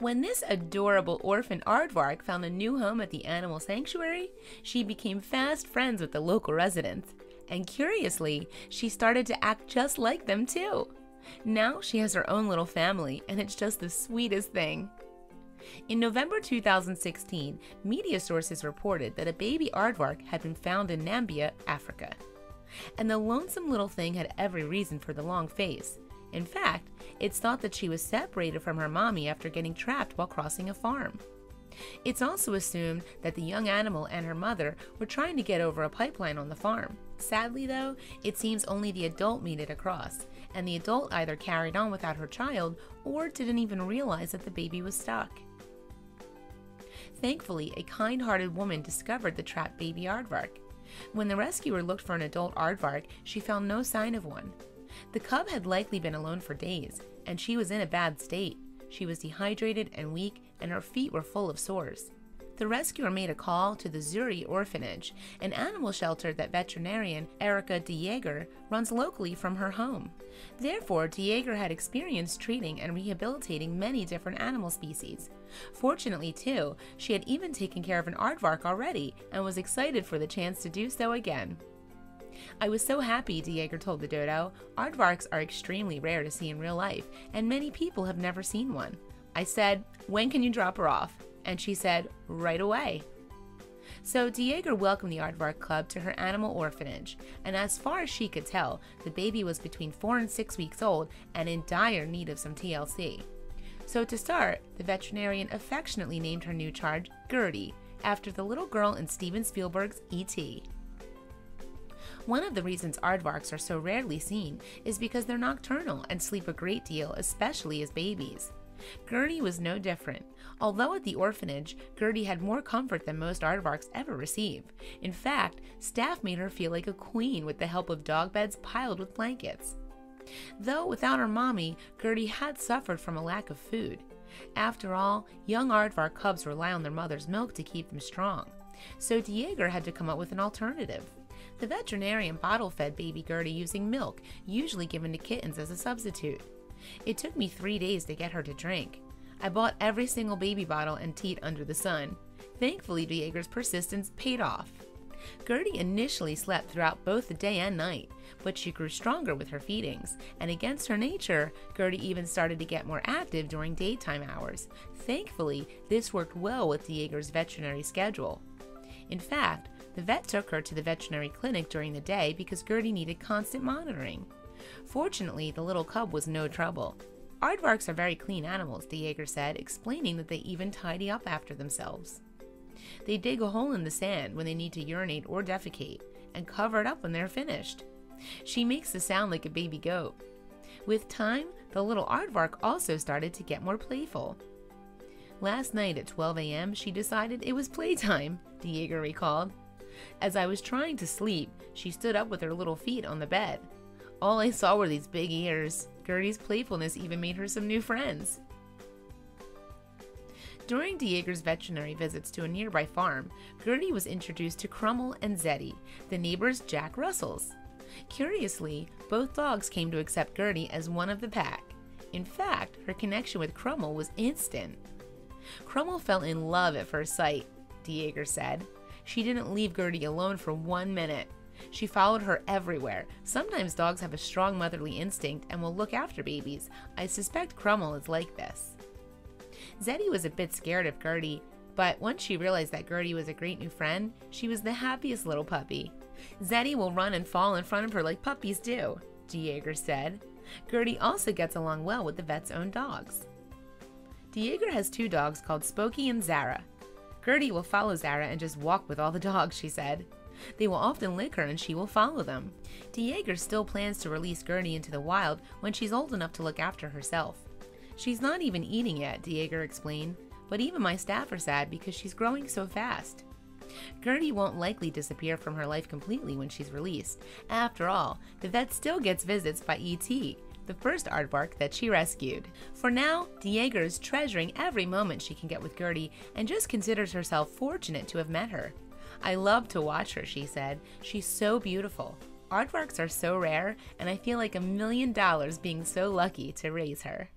When this adorable orphan aardvark found a new home at the animal sanctuary, she became fast friends with the local residents. And curiously, she started to act just like them too. Now she has her own little family, and it's just the sweetest thing. In November 2016, media sources reported that a baby aardvark had been found in Namibia, Africa. And the lonesome little thing had every reason for the long face. In fact, it's thought that she was separated from her mommy after getting trapped while crossing a farm. It's also assumed that the young animal and her mother were trying to get over a pipeline on the farm. Sadly, though, it seems only the adult made it across, and the adult either carried on without her child or didn't even realize that the baby was stuck. Thankfully, a kind hearted woman discovered the trapped baby aardvark. When the rescuer looked for an adult aardvark, she found no sign of one. The cub had likely been alone for days, and she was in a bad state. She was dehydrated and weak, and her feet were full of sores. The rescuer made a call to the Zuri Orphanage, an animal shelter that veterinarian Erica DeJager runs locally from her home. Therefore, DeJager had experience treating and rehabilitating many different animal species. Fortunately, too, she had even taken care of an aardvark already and was excited for the chance to do so again. I was so happy, DeJager told the dodo. Aardvarks are extremely rare to see in real life, and many people have never seen one. I said, When can you drop her off? And she said, right away. So DeJager welcomed the Aardvark Club to her animal orphanage, and as far as she could tell, the baby was between four and six weeks old and in dire need of some TLC. So to start, the veterinarian affectionately named her new charge Gertie, after the little girl in Steven Spielberg's E.T. One of the reasons aardvarks are so rarely seen is because they're nocturnal and sleep a great deal, especially as babies. Gertie was no different. Although at the orphanage, Gertie had more comfort than most aardvarks ever receive. In fact, staff made her feel like a queen with the help of dog beds piled with blankets. Though without her mommy, Gertie had suffered from a lack of food. After all, young aardvark cubs rely on their mother's milk to keep them strong. So DeJager had to come up with an alternative. The veterinarian bottle fed baby Gertie using milk, usually given to kittens as a substitute. It took me three days to get her to drink. I bought every single baby bottle and teat under the sun. Thankfully, DeJager's persistence paid off. Gertie initially slept throughout both the day and night, but she grew stronger with her feedings, and against her nature, Gertie even started to get more active during daytime hours. Thankfully, this worked well with DeJager's veterinary schedule. In fact, the vet took her to the veterinary clinic during the day because Gertie needed constant monitoring. Fortunately, the little cub was no trouble. Aardvarks are very clean animals, DeJager said, explaining that they even tidy up after themselves. They dig a hole in the sand when they need to urinate or defecate, and cover it up when they're finished. She makes the sound like a baby goat. With time, the little aardvark also started to get more playful. Last night at 12 a.m., she decided it was playtime, DeJager recalled. As I was trying to sleep, she stood up with her little feet on the bed. All I saw were these big ears. Gertie's playfulness even made her some new friends. During DeJager's veterinary visits to a nearby farm, Gertie was introduced to Crummel and Zeddy, the neighbor's Jack Russells. Curiously, both dogs came to accept Gertie as one of the pack. In fact, her connection with Crummel was instant. Crummel fell in love at first sight, DeJager said. She didn't leave Gertie alone for one minute. She followed her everywhere. Sometimes dogs have a strong motherly instinct and will look after babies. I suspect Crummel is like this. Zeddy was a bit scared of Gertie, but once she realized that Gertie was a great new friend, she was the happiest little puppy. Zeddy will run and fall in front of her like puppies do, DeJager said. Gertie also gets along well with the vet's own dogs. DeJager has two dogs called Spokey and Zara. Gertie will follow Zara and just walk with all the dogs, she said. They will often lick her and she will follow them. DeJager still plans to release Gertie into the wild when she's old enough to look after herself. She's not even eating yet, DeJager explained, but even my staff are sad because she's growing so fast. Gertie won't likely disappear from her life completely when she's released. After all, the vet still gets visits by E.T., the first aardvark that she rescued. For now, DeJager is treasuring every moment she can get with Gertie and just considers herself fortunate to have met her. I love to watch her, she said. She's so beautiful. Aardvarks are so rare, and I feel like a million dollars being so lucky to raise her.